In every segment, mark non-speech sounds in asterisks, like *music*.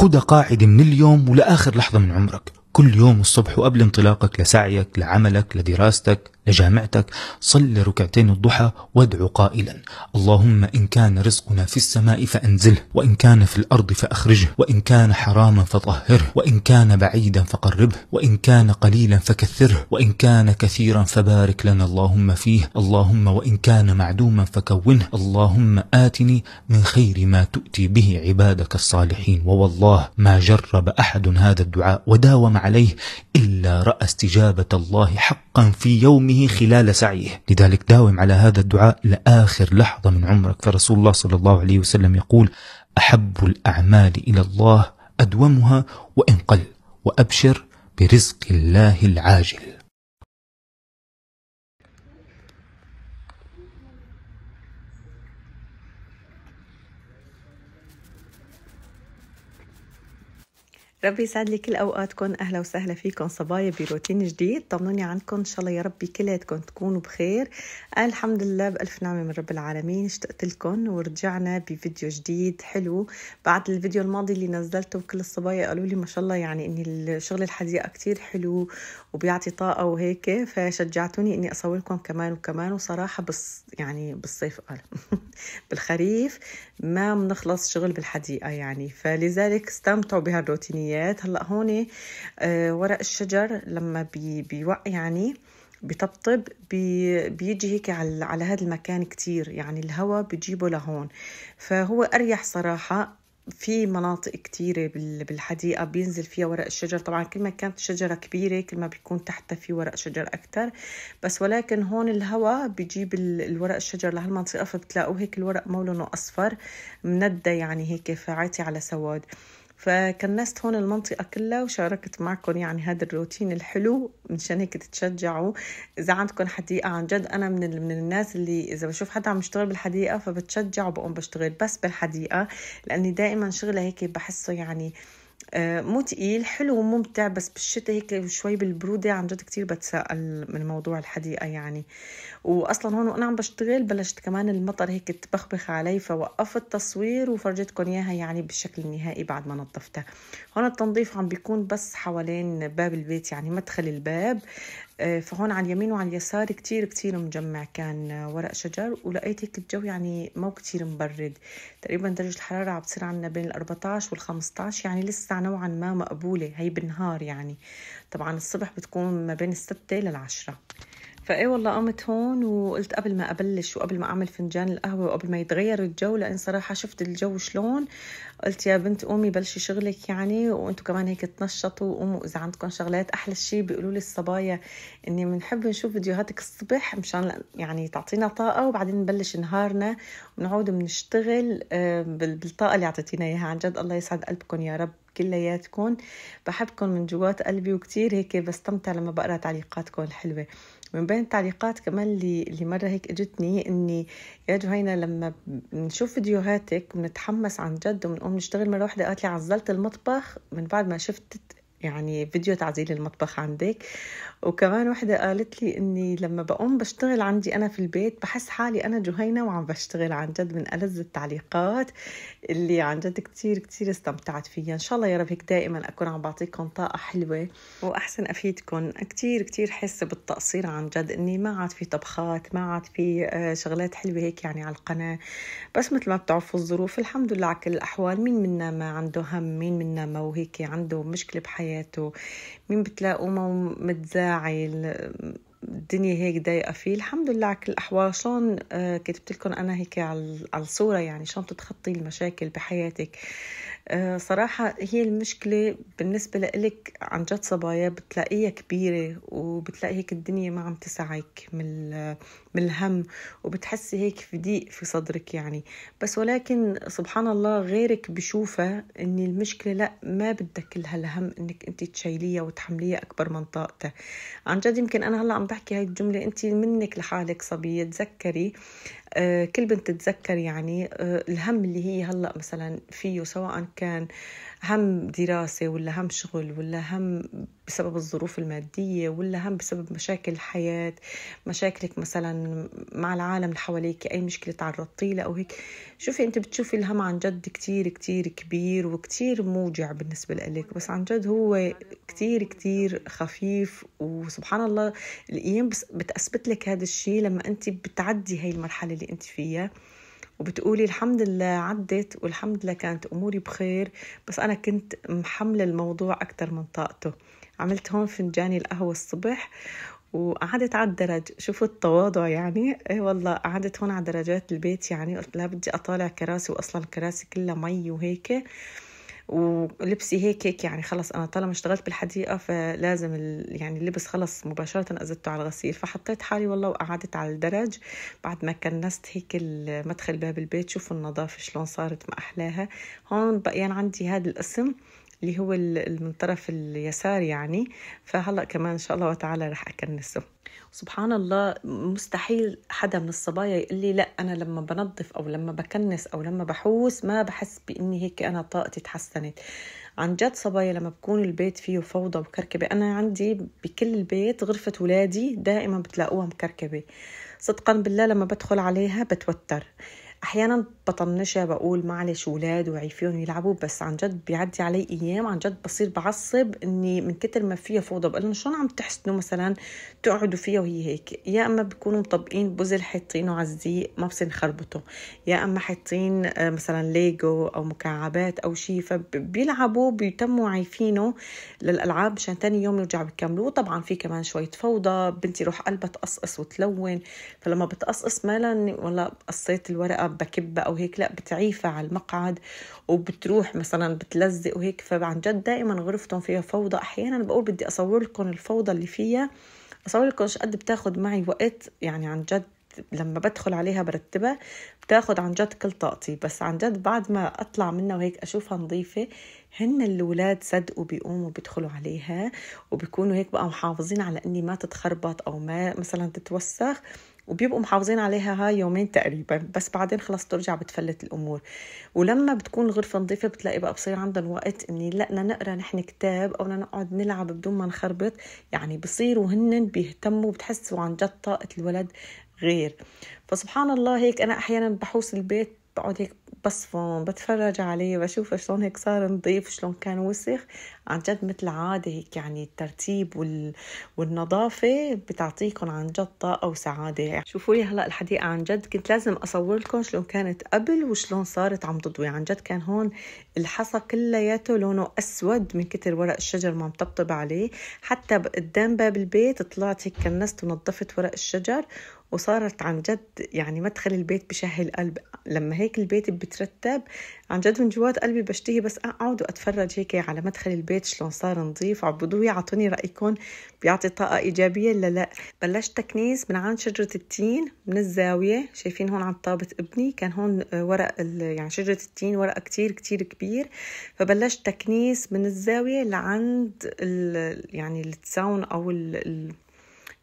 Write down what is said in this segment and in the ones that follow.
خدها قاعدة من اليوم ولآخر لحظة من عمرك. كل يوم الصبح وقبل انطلاقك لسعيك لعملك لدراستك لجامعتك صل ركعتين الضحى وادعو قائلا. اللهم إن كان رزقنا في السماء فأنزله وإن كان في الأرض فأخرجه وإن كان حراما فطهره وإن كان بعيدا فقربه وإن كان قليلا فكثره وإن كان كثيرا فبارك لنا اللهم فيه. اللهم وإن كان معدوما فكونه. اللهم آتني من خير ما تؤتي به عبادك الصالحين. ووالله ما جرب أحد هذا الدعاء وداوم عليه إلا رأى استجابة الله حقا في يومه خلال سعيه. لذلك داوم على هذا الدعاء لآخر لحظة من عمرك. فرسول الله صلى الله عليه وسلم يقول أحب الأعمال إلى الله أدومها وإن قل وأبشر برزق الله العاجل. ربي يسعد لي كل أوقاتكم. أهلا وسهلا فيكم. صبايا بروتين جديد. طمنوني عنكم. إن شاء الله يا ربي كلياتكم تكونوا بخير. الحمد لله بألف نعمة من رب العالمين. اشتقت لكم ورجعنا بفيديو جديد حلو. بعد الفيديو الماضي اللي نزلته كل الصبايا قالوا لي ما شاء الله يعني إني الشغل الحديقة كتير حلو وبيعطي طاقة وهيك فشجعتوني إني اصور لكم كمان وكمان. وصراحة بس يعني بالصيف قال *laughs* بالخريف. ما بنخلص شغل بالحديقة يعني. فلذلك استمتعوا بهالروتينيه النباتيات هلأ هون آه، ورق الشجر لما بي بيوقع يعني بيطبطب بي بيجي هيك على على هذا المكان كتير. يعني الهواء بجيبه لهون. فهو أريح صراحة. في مناطق كتيرة بالحديقة بينزل فيها ورق الشجر. طبعا كل ما كانت الشجرة كبيرة كل ما بيكون تحتها في ورق شجر أكتر. بس ولكن هون الهواء بيجيب الورق الشجر لهالمنطقة فبتلاقوه هيك الورق مولونه أصفر مندى يعني هيك فعاتي على سواد. فكنست هون المنطقة كلها وشاركت معكم يعني هذا الروتين الحلو مشان هيك تتشجعوا. إذا عندكم حديقة عن جد أنا من, من الناس اللي إذا بشوف حدا عم يشتغل بالحديقة فبتشجع وبقوم بشتغل بس بالحديقة لأني دائما شغلها هيك بحسه يعني مو تقيل حلو وممتع بس بالشتاء هيك شوي بالبرودة عن جد كتير بتساءل من موضوع الحديقة يعني. واصلا هون وأنا عم بشتغل بلشت كمان المطر هيك تبخبخ علي فوقفت التصوير وفرجتكم إياها يعني بالشكل النهائي بعد ما نظفتها. هون التنظيف عم بيكون بس حوالين باب البيت يعني مدخل الباب. آه، فهون على اليمين وعلى اليسار كتير كتير مجمع كان ورق شجر. ولقيت هيك الجو يعني مو كتير مبرد. تقريبا درجة الحرارة عم بتصير عنا بين ال 14 وال 15 يعني لسه نوعا ما مقبولة هي بالنهار يعني. طبعا الصبح بتكون ما بين الستة للعشرة. فإيه والله قمت هون وقلت قبل ما أبلش وقبل ما أعمل فنجان القهوة وقبل ما يتغير الجو لأن صراحة شفت الجو شلون. قلت يا بنت قومي بلشي شغلك يعني وأنتم كمان هيك تنشطوا وقوموا إذا عندكم شغلات. أحلى شيء بيقولوا لي الصبايا إني بنحب نشوف فيديوهاتك الصبح مشان يعني تعطينا طاقة وبعدين نبلش نهارنا ونعود بنشتغل آه، بالطاقة اللي أعطيتينا إياها. عن جد الله يسعد قلبكم يا رب كلياتكم. بحبكم من جوات قلبي وكتير هيك بستمتع لما بقرأ تعليقاتكم الحلوة. من بين التعليقات كمان اللي اللي مرة هيك اجتني إني يا جهينة لما بنشوف فيديوهاتك بنتحمس عن جد وبنقوم نشتغل مرة واحدة قالت لي عزلت المطبخ من بعد ما شفت يعني فيديو تعزيل المطبخ عندك. وكمان وحدة قالت لي إني لما بقوم بشتغل عندي أنا في البيت بحس حالي أنا جهينة وعم بشتغل عن جد من ألذ التعليقات اللي عن جد كتير كتير استمتعت فيها. إن شاء الله يا رب هيك دائما أكون عم بعطيكم طاقة حلوة وأحسن أفيدكم. كتير كتير حس بالتقصير عن جد إني ما عاد في طبخات ما عاد في آه، شغلات حلوة هيك يعني على القناة. بس مثل ما بتعرفوا الظروف الحمد لله على كل الأحوال. مين منا ما عنده هم مين منا ما وهيك عنده مشكلة بحياته؟ مين بتلاقوا متزاعي الدنيا هيك ضايقة فيه. الحمد لله على كل الأحوال. شلون آه، كتبت لكم أنا هيك على الصورة يعني شلون تتخطي المشاكل بحياتك؟ صراحة هي المشكلة بالنسبة لإلك عن جد صبايا بتلاقيها كبيرة وبتلاقي هيك الدنيا ما عم تسعك من من الهم وبتحسي هيك في ضيق في صدرك يعني. بس ولكن سبحان الله غيرك بشوفها إن المشكلة لأ ما بدك كل هالهم إنك انت تشيليها وتحمليها أكبر من طاقتها. عن جد يمكن أنا هلأ عم بحكي هاي الجملة انت منك لحالك صبية تذكري. آه، كل بنت تتذكر يعني آه، الهم اللي هي هلأ مثلا فيه سواء كان هم دراسة ولا هم شغل ولا هم بسبب الظروف المادية ولا هم بسبب مشاكل الحياة مشاكلك مثلا مع العالم اللي حواليك أي مشكلة تعرضتي لها أو هيك. شوفي أنت بتشوفي الهم عن جد كتير كتير كبير وكتير موجع بالنسبة لك بس عن جد هو كتير كتير خفيف وسبحان الله الأيام بتأثبت لك هذا الشيء لما أنت بتعدي هاي المرحلة اللي أنت فيها. وبتقولي الحمد لله عدت والحمد لله كانت أموري بخير بس أنا كنت محملة الموضوع أكتر من طاقته. عملت هون فنجاني القهوة الصبح وقعدت على الدرج. شوفوا التواضع يعني. إيه والله قعدت هون على درجات البيت يعني. قلت لا بدي أطالع كراسي واصلا الكراسي كلها مي وهيك. ولبسي هيك هيك يعني خلص أنا طالما اشتغلت بالحديقة فلازم يعني اللبس خلص مباشرة ازته على الغسيل. فحطيت حالي والله وقعدت على الدرج. بعد ما كنست هيك مدخل باب البيت شوفوا النظافة شلون صارت ما احلاها هون بقيان عندي هذا القسم. اللي هو من طرف اليسار يعني. فهلا كمان إن شاء الله وتعالى رح أكنسه. سبحان الله مستحيل حدا من الصبايا يقول لي لا أنا لما بنظف أو لما بكنس أو لما بحوس ما بحس بإني هيك أنا طاقتي تحسنت. عن جد صبايا لما بكون البيت فيه فوضى وكركبة أنا عندي بكل البيت غرفة ولادي دائما بتلاقوها مكركبة. صدقا بالله لما بدخل عليها بتوتر. أحيانا بطنشها بقول معلش أولاد وعي يلعبوا بس عن جد بيعدي علي أيام عن جد بصير بعصب إني من كتر ما فيها فوضى. بقول لهم شلون عم تحسنوا مثلا تقعدوا فيها وهي هيك؟ يا إما بيكونوا مطبقين بزل حاطينه على الزيق ما بصير نخربطه يا إما حاطين آه، مثلا ليجو أو مكعبات أو شيء فبيلعبوا بيتموا عايفينه للألعاب مشان تاني يوم يرجعوا بيكملوا. طبعا في كمان شوية فوضى بنتي روح قلبها تقصقص وتلون فلما بتقصقص ما والله قصيت الورقة بكبها أو هيك لا بتعيفها على المقعد وبتروح مثلا بتلزق وهيك. فعن جد دائما غرفتهم فيها فوضى. أحيانا بقول بدي أصور لكم الفوضى اللي فيها. أصور لكم قد بتاخذ معي وقت. يعني عن جد لما بدخل عليها برتبها بتاخد عن جد كل طاقتي. بس عن جد بعد ما أطلع منها وهيك أشوفها نظيفة هن الاولاد صدقوا بيقوموا بيدخلوا عليها وبيكونوا هيك بقى محافظين على إني ما تتخربط أو ما مثلا تتوسخ. وبيبقوا محافظين عليها هاي يومين تقريبا بس بعدين خلص ترجع بتفلت الأمور. ولما بتكون الغرفة نظيفة بتلاقي بقى بصير عندهم وقت إني لا نقرأ نحن كتاب أو نقعد نلعب بدون ما نخربط. يعني بصيروا هن بيهتموا بتحسوا عن جد طاقة الولد غير. فسبحان الله هيك أنا أحيانا بحوس البيت بقعد هيك بصفن بتفرج عليه بشوف شلون هيك صار نظيف شلون كان وسخ. عن جد مثل عادة هيك يعني الترتيب وال... والنظافة بتعطيكم عن جد طاقة وسعادة. شوفوا لي هلأ الحديقة عن جد كنت لازم أصور لكم شلون كانت قبل وشلون صارت عم تضوي. عن جد كان هون الحصى كلياته لونه أسود من كتر ورق الشجر ما مطبطب عليه. حتى قدام باب البيت طلعت هيك كنست ونظفت ورق الشجر وصارت عن جد يعني مدخل البيت بشهي القلب. لما هيك البيت بترتب عن جد من جوات قلبي بشتهي بس أقعد وأتفرج هيك على مدخل البيت شلون صار نظيف. عبدوي اعطوني رايكم بيعطي طاقة إيجابية. ولا لا بلشت تكنيس من عند شجرة التين من الزاوية. شايفين هون عند طابة ابني. كان هون ورق يعني شجرة التين ورقة كتير كتير كبير. فبلشت تكنيس من الزاوية لعند يعني التساون أو ال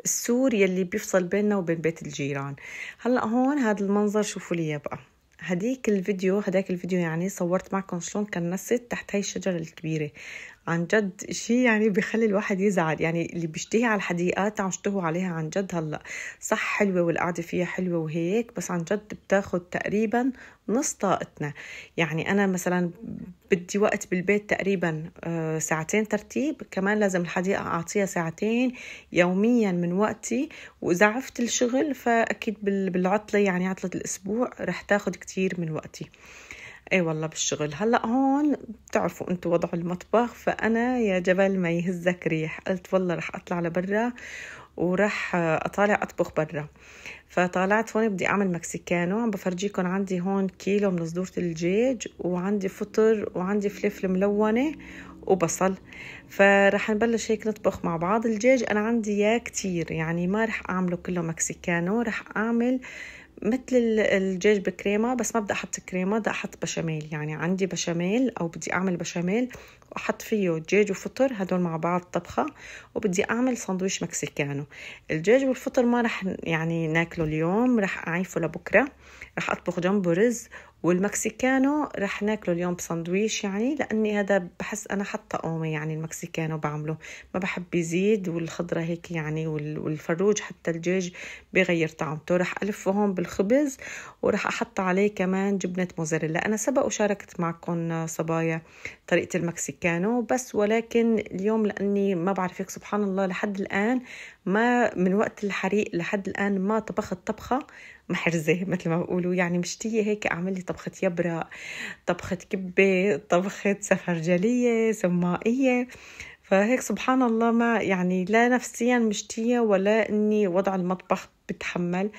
السور يلي بيفصل بيننا وبين بيت الجيران. هلأ هون هذا المنظر شوفوا لي بقى. هديك الفيديو هداك الفيديو يعني صورت معكم شلون كنست تحت هاي الشجرة الكبيرة. عن جد شيء يعني بخلي الواحد يزعل. يعني اللي بيشتهي على الحديقات عم يشتهوا عليها عن جد هلا. صح حلوة والقعدة فيها حلوة وهيك بس عن جد بتاخذ تقريبا نص طاقتنا. يعني أنا مثلا بدي وقت بالبيت تقريبا آه، ساعتين ترتيب كمان لازم الحديقة أعطيها ساعتين يوميا من وقتي. وإذا عفت الشغل فأكيد بالعطلة يعني عطلة الأسبوع رح تاخذ كتير من وقتي. اي والله بالشغل. هلأ هون بتعرفوا أنتم وضع المطبخ فأنا يا جبل ما يهزك ريح. قلت والله رح أطلع لبرا ورح أطالع أطبخ برا. فطالعت هون بدي أعمل مكسيكانو. عم بفرجيكم عندي هون كيلو من صدورة الدجاج وعندي فطر وعندي فلفل ملونة وبصل. فرح نبلش هيك نطبخ مع بعض. الدجاج أنا عندي إياه كتير يعني ما رح أعمله كله مكسيكانو رح أعمل مثل الدجاج بكريمة بس ما بدي أحط كريمة بدي أحط بشاميل. يعني عندي بشاميل أو بدي أعمل بشاميل وأحط فيه دجاج وفطر هدول مع بعض طبخة. وبدي أعمل ساندويش مكسيكانو. الدجاج والفطر ما رح يعني ناكله اليوم رح أعيفه لبكرة. رح أطبخ جنبه رز والمكسيكانو رح ناكله اليوم بساندويش يعني لأني هذا بحس أنا حتى قومي يعني المكسيكانو بعمله. ما بحب يزيد والخضرة هيك يعني والفروج حتى الدجاج بغير طعمته رح الفه هون بالخبز ورح أحط عليه كمان جبنة موزاريلا. أنا سبق وشاركت معكم صبايا. طريقة المكسيكانو بس ولكن اليوم لأني ما بعرف هيك سبحان الله لحد الآن ما من وقت الحريق لحد الآن ما طبخت طبخة محرزة مثل ما بقولوا. يعني مشتية هيك أعمل لي طبخة يبرق طبخة كبة طبخة سفرجلية سمائية. فهيك سبحان الله ما يعني لا نفسيا مشتية ولا إني وضع المطبخ بتحمل.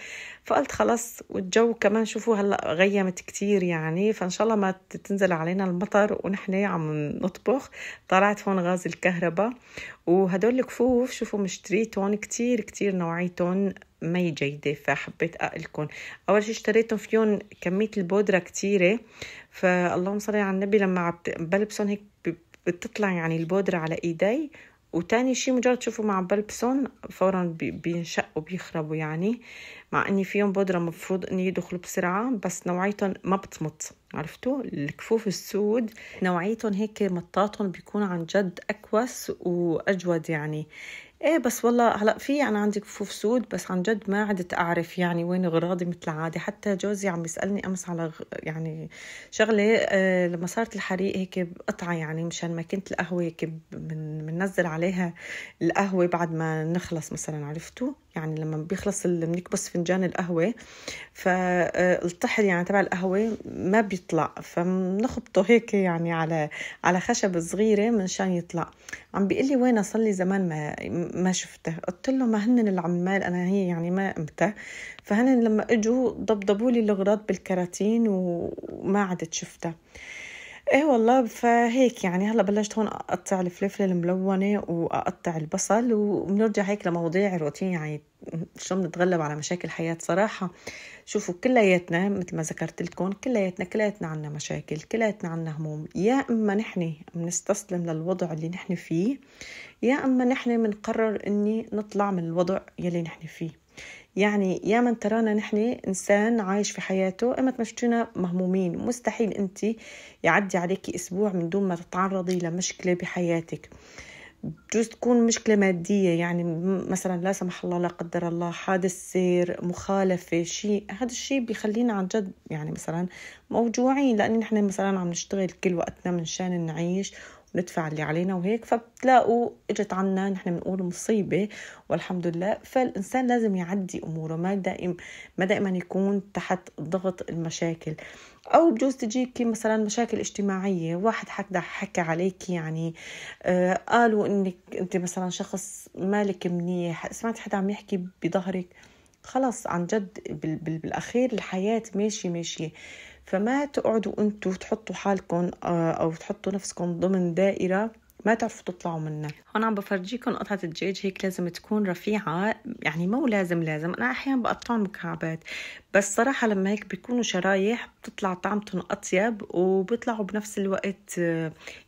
فقلت خلص والجو كمان شوفوا هلأ غيمت كتير يعني فإن شاء الله ما تنزل علينا المطر ونحن عم نطبخ. طلعت هون غاز الكهرباء وهدول الكفوف شوفوا مشتريتهم كتير كتير نوعيتهم ما جيدة فحبيت أقلكم أول شي اشتريتهم فيهم كمية البودرة كتيرة. فاللهم صل على النبي لما بلبسهم هيك بتطلع يعني البودرة على إيدي. وتاني شي مجرد تشوفوا مع بلبسون فورا بينشقوا بيخربوا يعني مع إني فيهم بودرة مفروض إني يدخلوا بسرعة بس نوعيتهم ما بتمط عرفتوا؟ الكفوف السود نوعيتهم هيك مطاتهم بيكونوا عن جد أكوس وأجود يعني. إيه بس والله هلا في أنا عندي كفوف سود بس عن جد ما عدت أعرف يعني وين أغراضي مثل العاده حتى جوزي عم يسالني أمس على يعني شغلة آه لما صارت الحريق هيك قطعه يعني مشان ما كنت القهوة هيك من بننزل عليها القهوة بعد ما نخلص مثلا عرفتوا؟ يعني لما بيخلص بنكبس فنجان القهوة فالطحن يعني تبع القهوة ما بيطلع فبنخبطه هيك يعني على على خشب صغيرة منشان يطلع. عم بيقول لي وين صار لي زمان ما ما شفته. قلت له ما هن العمال أنا هي يعني ما أمتى. فهن لما إجوا ضبضبوا لي الأغراض بالكراتين وما عدت شفتها. إيه والله فهيك يعني. هلأ بلشت هون أقطع الفلفله الملونة وأقطع البصل وبنرجع هيك لمواضيع الروتين يعني شلون بنتغلب على مشاكل الحياة صراحة. شوفوا كلياتنا مثل ما ذكرت لكم كلياتنا كلياتنا عنا مشاكل كلياتنا عنا هموم. يا إما نحن بنستسلم للوضع اللي نحن فيه يا إما نحن بنقرر إني نطلع من الوضع يلي نحن فيه. يعني يا من ترانا نحن إنسان عايش في حياته إما تمشينا مهمومين. مستحيل أنت يعدي عليك أسبوع من دون ما تتعرضي لمشكلة بحياتك. بجوز تكون مشكلة مادية يعني مثلا لا سمح الله لا قدر الله حادث سير مخالفة شيء. هذا الشيء بيخلينا عن جد يعني مثلا موجوعين لأن نحن مثلا عم نشتغل كل وقتنا منشان نعيش وندفع اللي علينا وهيك فبتلاقوا إجت عنا نحن بنقول مصيبة. والحمد لله فالإنسان لازم يعدي أموره ما دائم ما دائما يكون تحت ضغط المشاكل. أو بجوز تجيكي مثلا مشاكل اجتماعية واحد حكى حكى عليك يعني آه قالوا إنك أنت مثلا شخص مالك منيح سمعت حدا عم يحكي بظهرك؟ خلص عن جد بالأخير الحياة ماشيه ماشية. فما تقعدوا أنتوا تحطوا حالكم آه، أو تحطوا نفسكم ضمن دائرة ما تعرفوا تطلعوا منها. هون عم بفرجيكم قطعة الدجاج هيك لازم تكون رفيعة يعني مو لازم لازم. أنا أحيانا بقطعهم مكعبات بس صراحة لما هيك بيكونوا شرايح بتطلع طعمتهم أطيب وبيطلعوا بنفس الوقت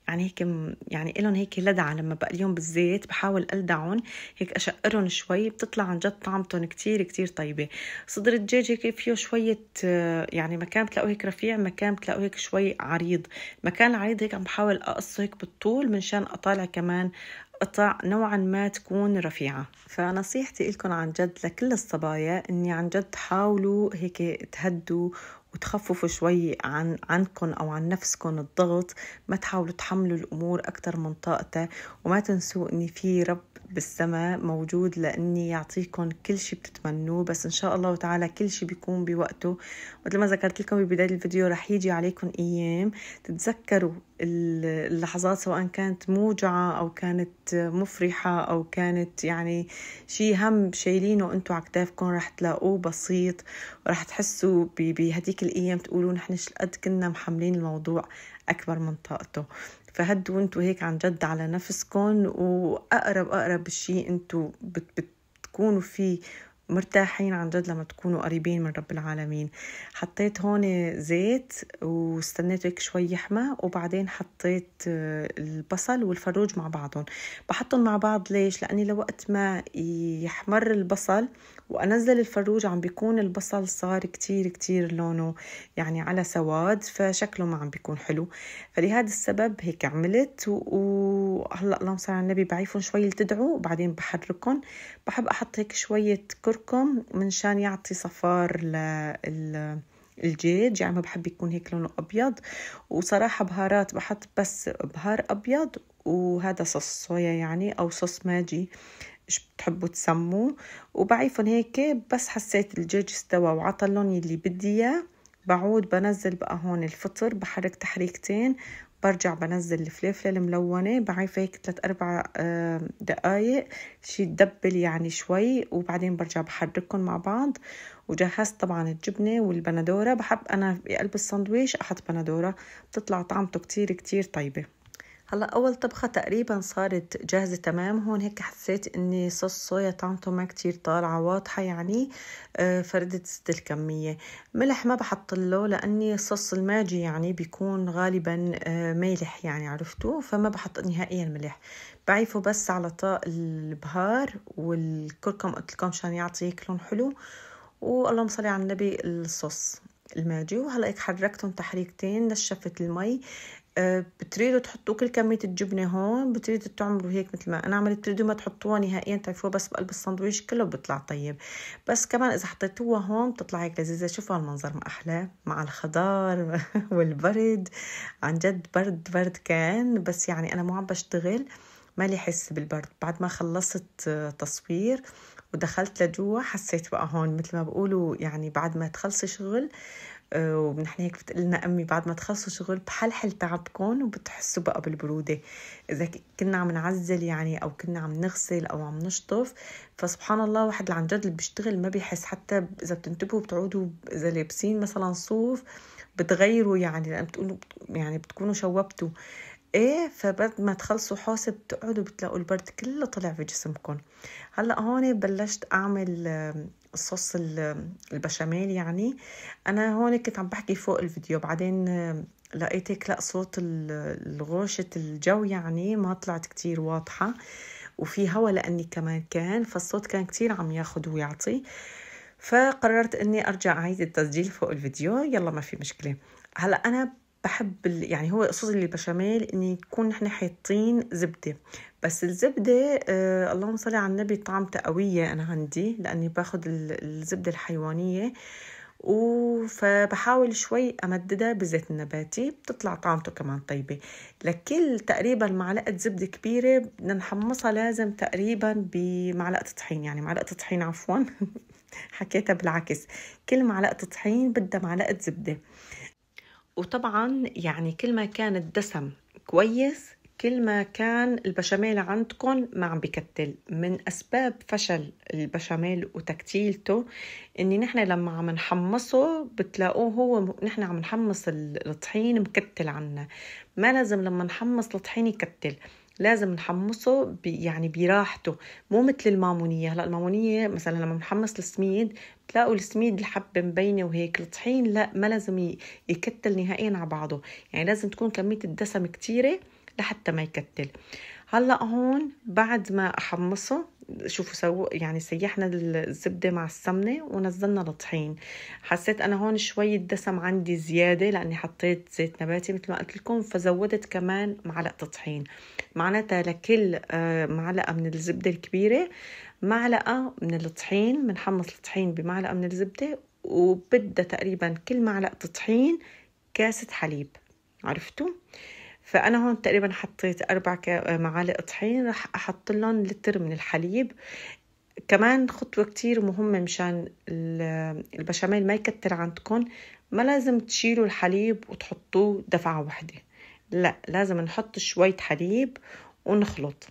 يعني هيك يعني إلهم هيك لدعة. لما بقليهم بالزيت بحاول ألدعهم هيك أشقرهم شوي بتطلع عن جد طعمتهم كتير كتير طيبة. صدر الدجاج هيك فيه شوية يعني مكان بتلاقوه هيك رفيع مكان بتلاقوه هيك شوي عريض. مكان العريض هيك عم بحاول أقصه هيك بالطول منشان أطالع كمان قطع نوعا ما تكون رفيعة. فنصيحتي لكم عن جد لكل الصبايا إني عن جد حاولوا هيك تهدوا وتخففوا شوي عن عنكم أو عن نفسكم الضغط. ما تحاولوا تحملوا الأمور أكثر من طاقتها. وما تنسوا إني في رب بالسماء موجود لأني يعطيكم كل شيء بتتمنوه بس إن شاء الله تعالى كل شيء بيكون بوقته. مثل ما ذكرت لكم ببداية الفيديو رح يجي عليكم أيام تتذكروا اللحظات سواء كانت موجعة أو كانت مفرحة أو كانت يعني شيء هم شايلينه أنتوا على كتافكم رح تلاقوه بسيط. ورح تحسوا بهديك الأيام تقولوا نحن قد كنا محملين الموضوع أكبر من طاقته. فهدوا أنتوا هيك عن جد على نفسكم واقرب أقرب شيء أنتوا بت بتكونوا فيه مرتاحين عن جد لما تكونوا قريبين من رب العالمين. حطيت هون زيت واستنيت هيك شوي يحمى وبعدين حطيت آه، البصل والفروج مع بعضهم. بحطهم مع بعض ليش؟ لأني لوقت ما يحمر البصل وأنزل الفروج عم بيكون البصل صار كتير كتير لونه يعني على سواد فشكله ما عم بيكون حلو. فلهذا السبب هيك عملت وهلأ اللهم صل على النبي بعيفهم شوي يلتدعوا وبعدين بحركهم. بحب أحط هيك شوية كركم منشان يعطي صفار لل الجيج. يعني ما بحب يكون هيك لونه أبيض. وصراحة بهارات بحط بس بهار أبيض وهذا صوص صويا يعني أو صوص ماجي إيش بتحبوا تسموه. وبعيفهم هيك بس حسيت الدجاج استوى وعطى اللون اللي بدي إياه. بعود بنزل بقى هون الفطر بحرك تحريكتين برجع بنزل الفليفلة الملونة بعيف هيك ثلاث أربع دقايق شي تدبل يعني شوي وبعدين برجع بحركهم مع بعض. وجهزت طبعا الجبنة والبندورة بحب أنا بقلب الساندويش أحط بندورة بتطلع طعمته كتير كتير طيبة. هلا أول طبخة تقريبا صارت جاهزة تمام؟ هون هيك حسيت إني صوص صويا طعمته ما كتير طالعة واضحة يعني آه، فردت زدت الكمية. ملح ما بحط له لأني صوص الماجي يعني بيكون غالبا آه، مالح يعني عرفتوا فما بحط نهائيا ملح. بعيفه بس على طاق البهار والكركم قلت لكم عشان يعطي لون حلو. واللهم صل على النبي الصوص الماجي. وهلا هيك حركتهم تحريكتين نشفت المي. بتريدوا تحطوا كل كمية الجبنة هون بتريدوا تعملوا هيك مثل ما أنا عملت. بتريدوا ما تحطوها نهائيا تعرفوها بس بقلب الساندويش كله بيطلع طيب. بس كمان إذا حطيتوها هون بتطلع هيك لذيذة. شوفوا المنظر ما أحلى مع الخضار *laughs* والبرد. عن جد برد برد كان. بس يعني أنا مو عم بشتغل مالي حس بالبرد. بعد ما خلصت آه، تصوير ودخلت لجوا حسيت بقى هون. مثل ما بقولوا يعني بعد ما تخلصي شغل آه، ونحن هيك بتقلنا أمي بعد ما تخلصوا شغل بحلحل تعبكم وبتحسوا بقى بالبرودة. إذا كنا عم نعزل يعني أو كنا عم نغسل أو عم نشطف فسبحان الله واحد اللي عن جد اللي بيشتغل ما بيحس حتى إذا بتنتبهوا بتعودوا إذا لابسين مثلا صوف بتغيروا يعني لأن بتقولوا يعني بتكونوا شوبتوا. إيه فبعد ما تخلصوا حوسه بتقعدوا بتلاقوا البرد كله طلع في جسمكم. هلأ هون بلشت أعمل الصوص البشاميل يعني. أنا هون كنت عم بحكي فوق الفيديو بعدين لقيت هيك لأ صوت الغوشة الجو يعني ما طلعت كتير واضحة وفي هوا لأني كمان كان فالصوت كان كتير عم ياخد ويعطي. فقررت إني أرجع أعيد التسجيل فوق الفيديو يلا ما في مشكلة. هلأ أنا بحب يعني هو قصص البشاميل اني نكون نحن حاطين زبدة. بس الزبدة آه اللهم صل على النبي طعمتها قوية أنا عندي لأني باخذ الزبدة الحيوانية. فبحاول شوي أمددها بزيت النباتي بتطلع طعمته كمان طيبة. لكل تقريبا معلقة زبدة كبيرة بدنا نحمصها لازم تقريبا بمعلقة طحين يعني معلقة طحين عفوا. *laughs* حكيتها بالعكس. كل معلقة طحين بدها معلقة زبدة. وطبعا يعني كل ما كان الدسم كويس كل ما كان البشاميل عندكم ما عم بكتل. من أسباب فشل البشاميل وتكتيلته إني نحن لما عم نحمصه بتلاقوه هو نحن عم نحمص الطحين مكتل عنا. ما لازم لما نحمص الطحين يكتل. لازم نحمصه يعني براحته مو مثل المامونية. هلأ المامونية مثلا لما نحمص السميد بتلاقوا السميد الحبة مبينة وهيك الطحين لأ ما لازم يكتل نهائيا على بعضه. يعني لازم تكون كمية الدسم كتيرة لحتى ما يكتل. هلأ هون بعد ما أحمصه شوفوا سو يعني سيحنا الزبدة مع السمنة ونزلنا الطحين حسيت أنا هون شوية دسم عندي زيادة لأني حطيت زيت نباتي مثل ما قلت لكم فزودت كمان معلقة طحين. معناتها لكل آه، معلقة من الزبدة الكبيرة معلقة من الطحين بنحمص الطحين بمعلقة من الزبدة وبدها تقريبا كل معلقة طحين كاسة حليب. عرفتوا؟ فأنا هون تقريبا حطيت أربع معالق طحين رح أحط لهم لتر من الحليب. كمان خطوة كتير مهمة مشان البشاميل ما يكتر عندكم. ما لازم تشيلوا الحليب وتحطوه دفعة واحدة. لا لازم نحط شوية حليب ونخلط.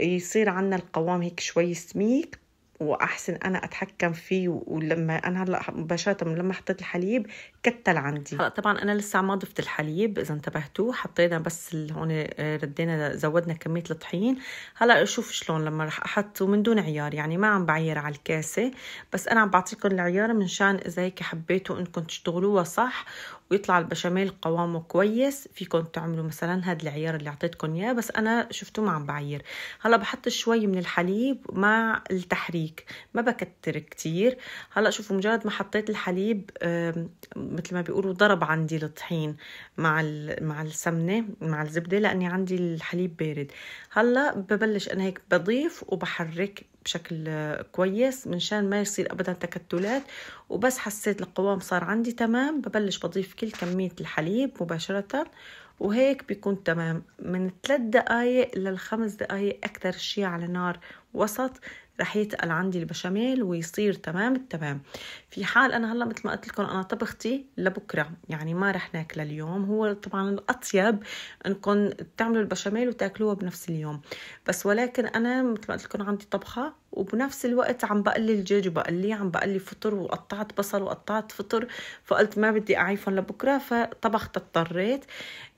يصير عنا القوام هيك شوي سميك. وأحسن أنا أتحكم فيه ولما أنا هلأ مباشرة لما حطيت الحليب كتل عندي. هلأ طبعا أنا لسه ما ضفت الحليب إذا انتبهتوا حطينا بس هون آه، ردينا زودنا كمية الطحين. هلأ شوف شلون لما رح أحط ومن دون عيار يعني ما عم بعير على الكاسة. بس أنا عم بعطيكم العيار من شان إذا هيك حبيتوا إنكم تشتغلوها صح. ويطلع البشاميل قوامه كويس. فيكم تعملوا مثلا هذا العيار اللي اعطيتكم إياه بس أنا شفتوه ما عم بعير. هلا بحط شوي من الحليب مع التحريك ما بكتر كتير. هلا شوفوا مجرد ما حطيت الحليب مثل ما بيقولوا ضرب عندي الطحين مع مع السمنة مع الزبدة لأني عندي الحليب بارد. هلا ببلش أنا هيك بضيف وبحرك بشكل كويس منشان ما يصير ابدا تكتلات. وبس حسيت القوام صار عندي تمام. ببلش بضيف كل كمية الحليب مباشرة. وهيك بيكون تمام. من ثلاث دقايق للخمس دقايق أكثر شيء على نار وسط. رح يتقل عندي البشاميل ويصير تمام؟ التمام في حال أنا هلأ مثل ما قلت لكم أنا طبختي لبكرة يعني ما رح ناكلها اليوم. هو طبعا الأطيب إنكم تعملوا البشاميل وتاكلوها بنفس اليوم. بس ولكن أنا مثل ما قلت لكم عندي طبخة وبنفس الوقت عم بقلي الدجاج وبقليه عم بقلي فطر وقطعت بصل وقطعت فطر فقلت ما بدي أعيفهم لبكرة فطبخت اضطريت.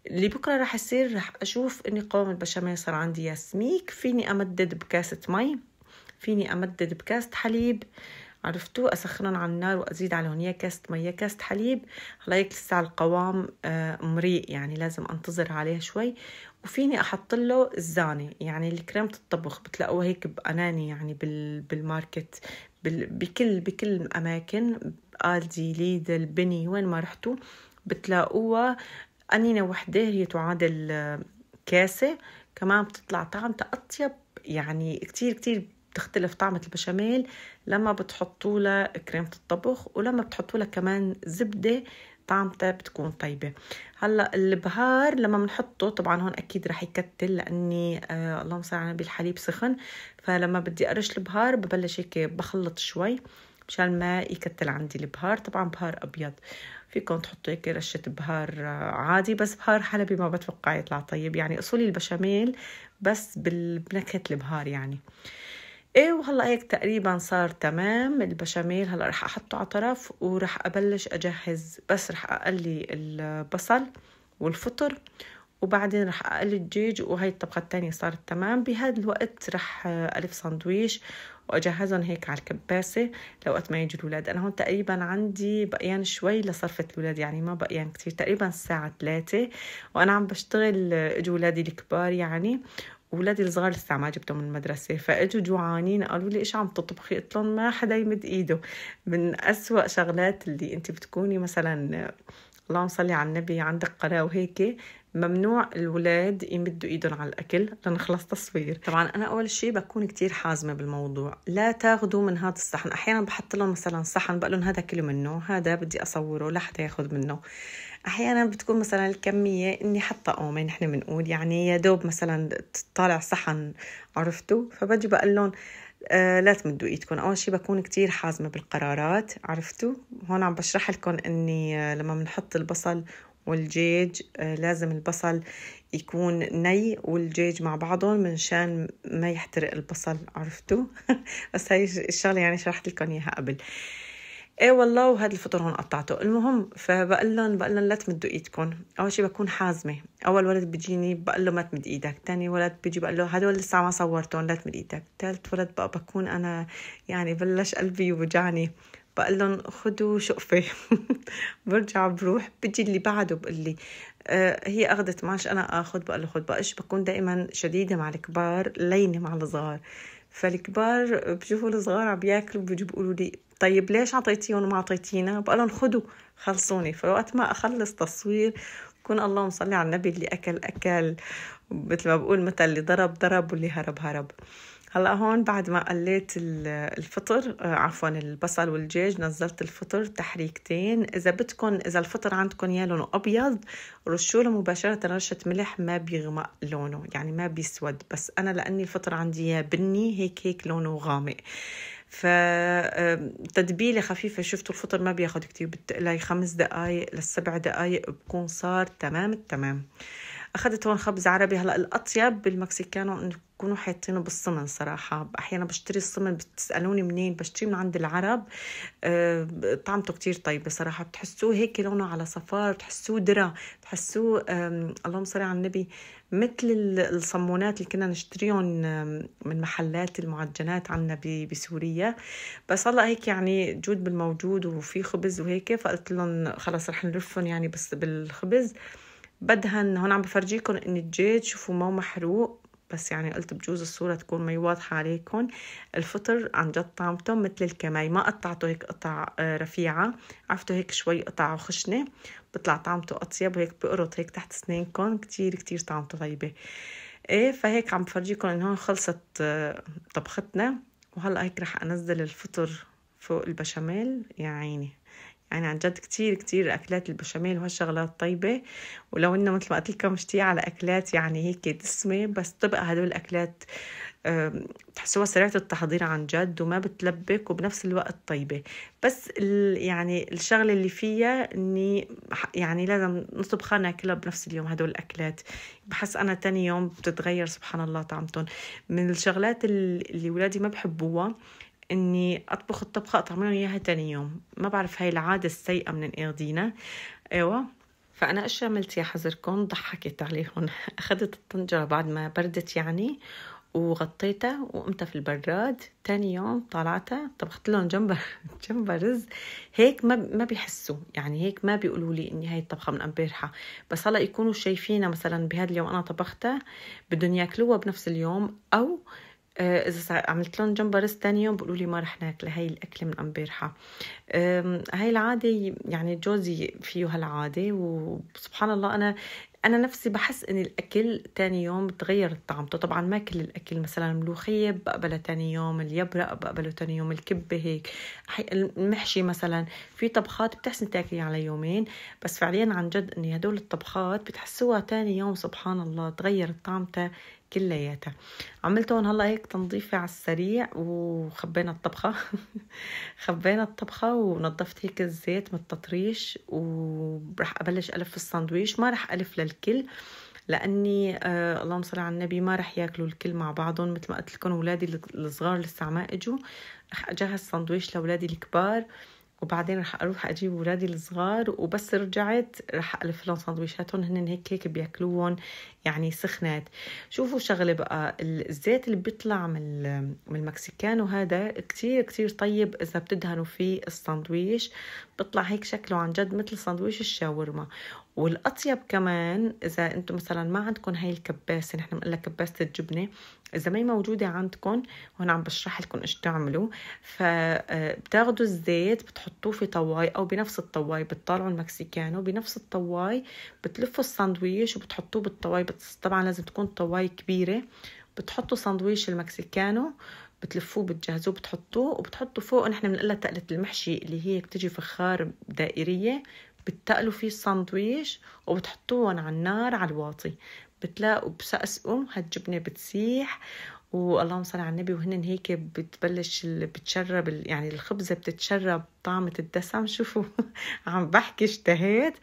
اللي بكره رح يصير رح أشوف إني قوام البشاميل صار عندي ياسميك فيني أمدد بكاسة مي. فيني أمدد بكاسه حليب. عرفتوا؟ أسخنهم على النار وأزيد عليهم يا كاسه مي يا كاسه حليب. هلا هيك لسه القوام آه، مريء يعني لازم أنتظر عليه شوي. وفيني أحط له ال Sahne يعني الكريمه الطبخ بتلاقوها هيك بأناني يعني بالماركت بكل بكل الأماكن Aldi Lidl يعني وين ما رحتوا بتلاقوها أنينة وحدة هي تعادل آه، كاسة. كمان بتطلع طعمتها أطيب يعني كتير كتير بتختلف طعمة البشاميل لما بتحطوا لها كريمة الطبخ ولما بتحطوا لها كمان زبدة طعمتها بتكون طيبة. هلأ البهار لما بنحطه طبعا هون أكيد رح يكتل لأني آه اللهم صل على النبي الحليب سخن. فلما بدي أرش البهار ببلش هيك بخلط شوي مشان ما يكتل عندي البهار. طبعا بهار أبيض. فيكم تحطوا هيك رشة بهار عادي بس بهار حلبي ما بتوقع يطلع طيب. يعني أصولي البشاميل بس بنكهة البهار يعني. إيه وهلأ هيك تقريبا صار تمام. البشاميل هلأ رح أحطه على طرف ورح أبلش أجهز. بس رح أقلي البصل والفطر وبعدين رح أقلي الدجاج وهي الطبخة الثانية صارت تمام. بهذا الوقت رح ألف ساندويش وأجهزهم هيك على الكباسة لوقت ما يجوا الأولاد. أنا هون تقريبا عندي بقيان شوي لصرفة الأولاد يعني ما بقيان كثير تقريبا الساعة 3 وأنا عم بشتغل إجوا اولادي الكبار يعني. ولادي الصغار لسه ما جبتهم من المدرسة فإجوا جوعانين قالوا لي إيش عم تطبخي؟ قلت لهم ما حدا يمد إيده. من أسوأ شغلات اللي أنت بتكوني مثلا اللهم صلي على النبي عندك قناة وهيك ممنوع الولاد يمدوا إيدهم على الأكل لنخلص تصوير. طبعا أنا أول شيء بكون كتير حازمة بالموضوع. لا تاخذوا من هذا الصحن. أحيانا بحط لهم مثلا صحن بقول لهم هذا كله منه هذا بدي أصوره لا حدا ياخذ منه. أحيانا بتكون مثلا الكمية إني حتى قومه نحن بنقول يعني يا دوب مثلا طالع صحن عرفتوا؟ فبجي بقول لهم آه لا تمدوا إيدكم. أول شيء بكون كتير حازمة بالقرارات عرفتوا؟ هون عم بشرح لكم إني آه لما بنحط البصل والجيج آه، لازم البصل يكون ني والجيج مع بعضهم منشان ما يحترق البصل عرفتوا؟ *laughs* بس هاي الشغلة يعني شرحت لكم إياها قبل. إيه والله وهذا الفطر هون قطعته. المهم فبقول لهم بقول لهم لا تمدوا إيدكم. أول شيء بكون حازمة. أول ولد بيجيني بقول له ما تمد إيدك. ثاني ولد بيجي بقول له هدول لسه ما صورتهم لا تمد إيدك. ثالث ولد بقى بكون أنا يعني بلش قلبي يوجعني. بقول لهم خذوا شقفة. *laughs* برجع بروح بيجي اللي بعده بقول لي آه هي أخذت معش أنا آخذ. بقول له خذ بقش بكون دائما شديدة مع الكبار لينة مع الصغار. فالكبار بشوفوا الصغار عم بياكلوا بيجوا بيقولوا لي طيب ليش اعطيتيهم وما اعطيتينا بقول لهم خذوا خلصوني. فوقت ما أخلص تصوير بكون اللهم صل على النبي اللي أكل أكل مثل ما بقول مثل اللي ضرب ضرب واللي هرب هرب. هلا هون بعد ما قليت الفطر آه، عفوا البصل والدجاج نزلت الفطر تحريكتين. إذا بدكم إذا الفطر عندكم يا لونه أبيض رشوا له مباشرة رشة ملح ما بيغمق لونه يعني ما بيسود. بس أنا لأني الفطر عندي بني هيك هيك لونه غامق. فتتبيلة خفيفة شفتوا الفطر ما بياخد كتير بتقلي خمس دقايق لسبع دقايق بكون صار تمام التمام أخذت هون خبز عربي هلا الاطيب بالمكسيكانو انه يكونوا حاطينه بالصمن صراحة. أحيانا بشتري الصمن بتسألوني منين؟ بشتري من عند العرب. أه طعمته كتير طيبة صراحة. بتحسوه هيك لونه على صفار بتحسوه درا بتحسوه اللهم صل على النبي مثل الصمونات اللي كنا نشتريهم من محلات المعجنات عنا بسوريا. بس هلا هيك يعني جود بالموجود وفي خبز وهيك. فقلت لهم خلص رح نلفهم يعني بس بالخبز. بدهن هون عم بفرجيكم إني الدجاج شوفوا ما محروق بس يعني قلت بجوز الصورة تكون مي واضحة عليكم الفطر عن جد طعمته مثل الكماي ما قطعته هيك قطع آه، رفيعة عرفتوا هيك شوي قطع خشنة. بطلع طعمته أطيب وهيك بقرط هيك تحت سنينكم كتير كتير طعمته طيبة. إيه فهيك عم بفرجيكم انه هون خلصت آه، طبختنا. وهلأ هيك رح أنزل الفطر فوق البشاميل يا عيني. يعني عن جد كتير كتير أكلات البشاميل وهالشغلات طيبة ولو إنه مثل ما قلت لكم مشتية على أكلات يعني هيك دسمة بس تبقى هدول الأكلات بتحسوها سريعة التحضير عن جد وما بتلبك وبنفس الوقت طيبة. بس يعني الشغلة اللي فيها إني يعني لازم نطبخها ناكلها بنفس اليوم هدول الأكلات. بحس أنا تاني يوم بتتغير سبحان الله طعمتهم. من الشغلات اللي ولادي ما بحبوها إني أطبخ الطبخة اطعملهم إياها تاني يوم. ما بعرف هاي العادة السيئة من ايدينا أيوه. فأنا إيش عملت يا حذركم ضحكت عليهم. *laughs* أخذت الطنجرة بعد ما بردت يعني وغطيتها وقمتها في البراد. تاني يوم طلعتها طبخت لهم جنبها *laughs* جنبها رز. هيك ما ما بيحسوا. يعني هيك ما بيقولوا لي إني هاي الطبخة من أمبارحة. بس هلا يكونوا شايفينها مثلا بهذا اليوم أنا طبختها بدهم يأكلوها بنفس اليوم أو إذا عملت لهم جنبها رز تاني يوم بيقولوا لي ما رح ناكل هاي الأكلة من امبارحه هاي العادة يعني جوزي فيه هالعادة وسبحان الله أنا أنا نفسي بحس إن الأكل تاني يوم بتغير طعمته. طبعا ما كل الأكل مثلا الملوخية بقبلها تاني يوم اليبرق بقبله تاني يوم الكبة هيك المحشي مثلا. في طبخات بتحسن تاكلي على يومين بس فعليا عن جد إن هدول الطبخات بتحسوها تاني يوم سبحان الله تغير طعمتها كلياتها. عملتهم هلا هيك تنظيفة على السريع وخبينا الطبخة. *laughs* خبينا الطبخة ونظفت هيك الزيت من التطريش ورح أبلش ألف الساندويش. ما رح ألف للكل لأني آه اللهم صل على النبي ما رح ياكلوا الكل مع بعضهم مثل ما قلت لكم أولادي الصغار لسه ما إجوا. رح أجهز ساندويش لأولادي الكبار. وبعدين رح أروح أجيب ولادي الصغار وبس رجعت رح ألف لهم سندويشاتهم هن هيك هيك بياكلوهم يعني سخنات شوفوا شغلة بقى الزيت اللي بيطلع من من المكسيكان وهذا كتير كتير طيب إذا بتدهنوا فيه الساندويش بيطلع هيك شكله عن جد مثل ساندويش الشاورما. والأطيب كمان إذا أنتم مثلا ما عندكم هاي الكباسة نحن بنقول كباسة الجبنه إذا ما هي موجودة عندكم هون عم بشرح لكم إيش تعملوا. فبتاخذوا الزيت بتحطوه في طواي أو بنفس الطواي بتطلعوا المكسيكانو بنفس الطواي بتلفوا الساندويش وبتحطوه بالطواي. طبعا لازم تكون طواي كبيرة. بتحطوا ساندويش المكسيكانو بتلفوه بتجهزوه بتحطوه وبتحطوا فوق. نحن بنقول تقلة المحشي اللي هي بتجي فخار دائرية. بتقلوا فيه الساندويش وبتحطوهم على النار على الواطي. بتلاقوا بسقسقوا هالجبنة بتسيح واللهم صل على النبي وهن هيك بتبلش بتشرب يعني الخبزة بتتشرب طعمة الدسم. *laughs* شوفوا عم بحكي اشتهيت.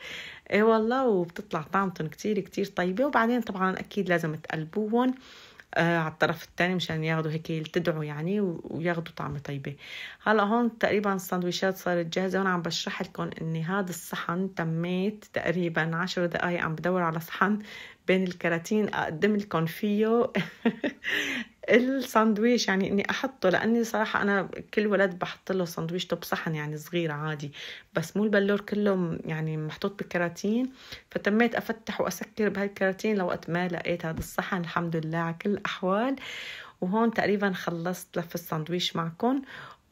إيه والله وبتطلع طعمتهم كتير كتير طيبة. وبعدين طبعا أكيد لازم تقلبوهم آه على الطرف الثاني مشان ياخذوا هيك يلتدعوا يعني وياخذوا طعمه طيبة. هلا هون تقريبا السندويشات صارت جاهزة هون عم بشرح لكم إني هذا الصحن تميت تقريبا عشر دقائق عم بدور على صحن. بين الكراتين أقدم لكم فيه *laughs* الساندويش. يعني إني أحطه لأني صراحة أنا كل ولد بحط له ساندويشته بصحن يعني صغير عادي. بس مو البلور كله يعني محطوط بكراتين فتميت أفتح وأسكر بهالكراتين لوقت ما لقيت هذا الصحن الحمد لله على كل الأحوال. وهون تقريبا خلصت لف الساندويش معكم.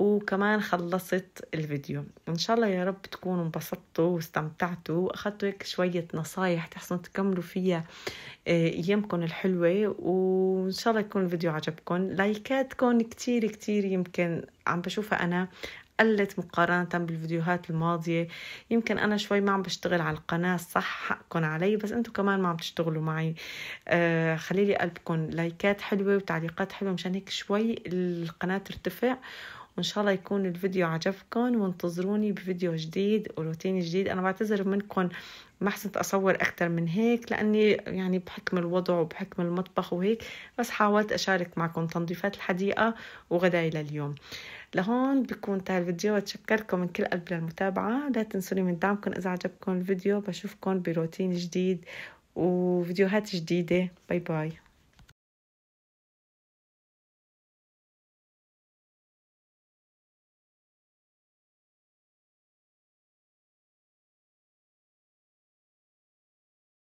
وكمان خلصت الفيديو. إن شاء الله يا رب تكونوا انبسطتوا واستمتعتوا. واخذتوا هيك شوية نصايح تحسنوا تكملوا فيها آه، أيامكم الحلوة. وإن شاء الله يكون الفيديو عجبكم. لايكاتكم كتير كتير يمكن عم بشوفها أنا قلت مقارنة بالفيديوهات الماضية. يمكن أنا شوي ما عم بشتغل على القناة صح حقكم علي بس أنتم كمان ما عم تشتغلوا معي. آه خليلي قلبكم لايكات حلوة وتعليقات حلوة مشان هيك شوي القناة ترتفع. وإن شاء الله يكون الفيديو عجبكم وانتظروني بفيديو جديد وروتين جديد. أنا بعتذر منكم ما حسنت أصور أكتر من هيك لأني يعني بحكم الوضع وبحكم المطبخ وهيك بس حاولت أشارك معكم تنظيفات الحديقة وغداي لليوم. لهون بكون انتهى الفيديو وأتشكركم من كل قلب للمتابعة. لا تنسوني من دعمكم إذا عجبكم الفيديو. بشوفكم بروتين جديد وفيديوهات جديدة. bye bye.